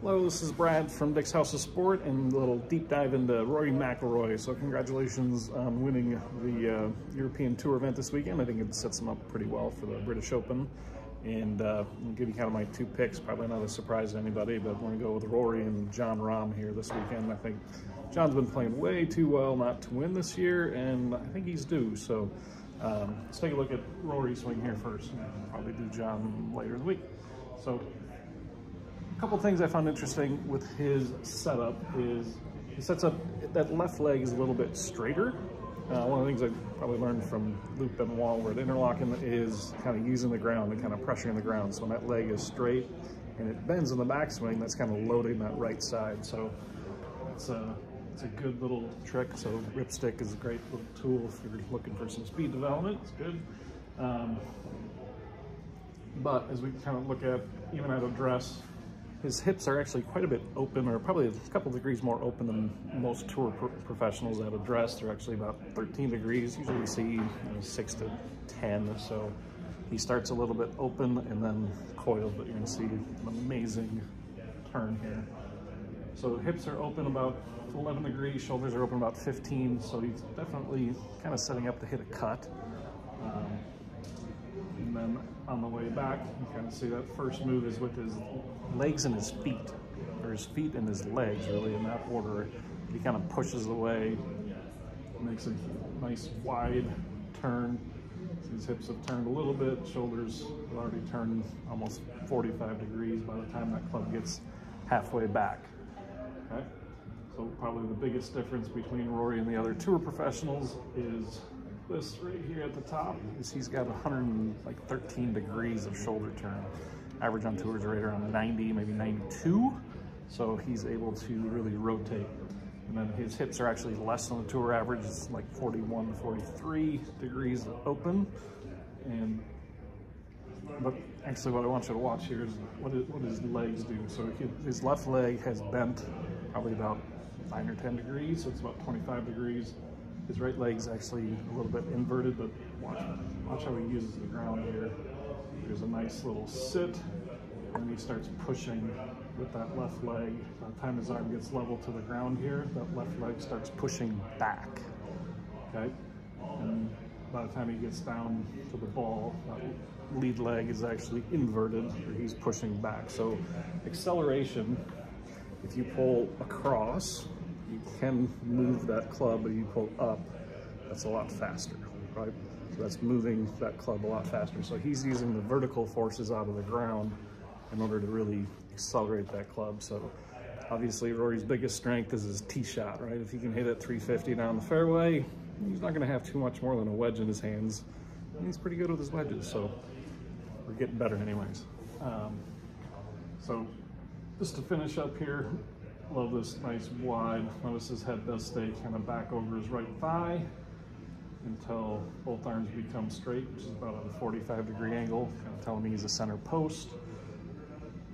Hello, this is Brad from Dick's House of Sport and a little deep dive into Rory McIlroy. So congratulations on winning the uh, European Tour event this weekend. I think it sets him up pretty well for the British Open. And uh, I'll give you kind of my two picks, probably not a surprise to anybody, but I'm going to go with Rory and Jon Rahm here this weekend. I think Jon's been playing way too well not to win this year, and I think he's due. So um, let's take a look at Rory's swing here first, and probably do Jon later in the week. So a couple things I found interesting with his setup is he sets up, that left leg is a little bit straighter. Uh, one of the things I probably learned from Luke Benoit where the interlocking is kind of using the ground and kind of pressuring the ground. So when that leg is straight and it bends in the backswing, that's kind of loading that right side. So it's a, it's a good little trick. So Rypstick is a great little tool if you're looking for some speed development. It's good. Um, but as we kind of look at even at address, his hips are actually quite a bit open, or probably a couple degrees more open than most tour pro professionals at address. They're actually about 13 degrees. Usually we see you know, 6 to 10. So he starts a little bit open and then coiled, but you're going to see an amazing turn here. So hips are open about 11 degrees, shoulders are open about 15, so he's definitely kind of setting up to hit a cut. Um, then on the way back, you kind of see that first move is with his legs and his feet, or his feet and his legs, really, in that order. He kind of pushes away, makes a nice wide turn. His hips have turned a little bit, shoulders have already turned almost 45 degrees by the time that club gets halfway back. Okay? So probably the biggest difference between Rory and the other tour professionals is this right here at the top is he's got 113 degrees of shoulder turn. Average on tours right around 90, maybe 92. So he's able to really rotate. And then his hips are actually less than the tour average. It's like 41 to 43 degrees open. And but actually what I want you to watch here is what, is, what his legs do. So his left leg has bent probably about nine or 10 degrees. So it's about 25 degrees. His right leg's actually a little bit inverted, but watch, watch how he uses the ground here. There's a nice little sit, and he starts pushing with that left leg. By the time his arm gets level to the ground here, that left leg starts pushing back, okay? And by the time he gets down to the ball, that lead leg is actually inverted, or he's pushing back. So acceleration, if you pull across, you can move that club, but you pull up, that's a lot faster, right? So that's moving that club a lot faster. So he's using the vertical forces out of the ground in order to really accelerate that club. So obviously Rory's biggest strength is his tee shot, right? If he can hit it 350 down the fairway, he's not gonna have too much more than a wedge in his hands. And he's pretty good with his wedges, so we're getting better anyways. Um, so just to finish up here, Love this nice wide. Notice his head does stay kind of back over his right thigh until both arms become straight, which is about a 45 degree angle, kind of telling me he's a center post.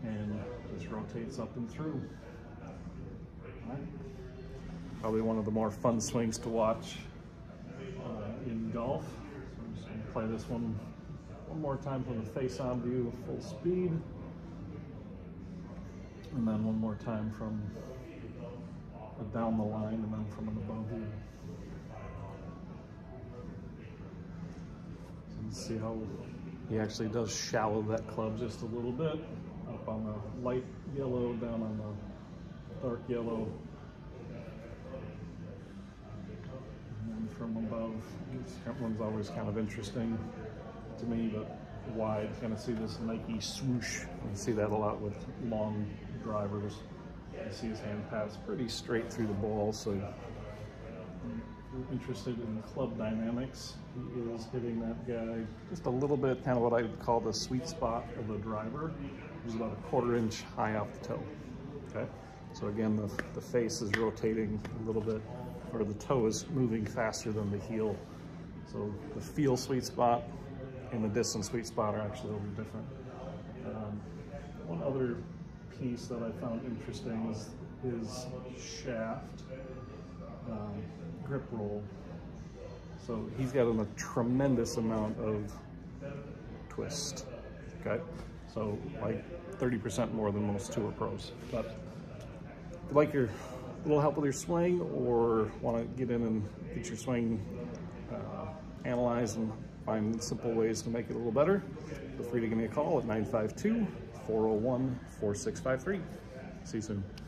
And just rotates up and through. Right. Probably one of the more fun swings to watch uh, in golf. So I'm just gonna play this one one more time from the face-on view, full speed. And then one more time from uh, down the line and then from an above see how he actually does shallow that club just a little bit. Up on the light yellow, down on the dark yellow. And then from above, this one's always kind of interesting to me, but wide. Kind of see this Nike swoosh. You see that a lot with long drivers. You see his hand pass pretty straight through the ball, so you're interested in club dynamics, he is hitting that guy just a little bit, kind of what I would call the sweet spot of the driver, which is about a quarter inch high off the toe, okay? So again, the, the face is rotating a little bit, or the toe is moving faster than the heel. So the feel sweet spot and the distance sweet spot are actually a little different. Um, one other piece that I found interesting is his shaft um, grip roll. So he's got a tremendous amount of twist, okay? So like 30% more than most tour pros. But if you like your little help with your swing or want to get in and get your swing uh, analyzed and find simple ways to make it a little better, feel free to give me a call at 952 401 4653. See you soon.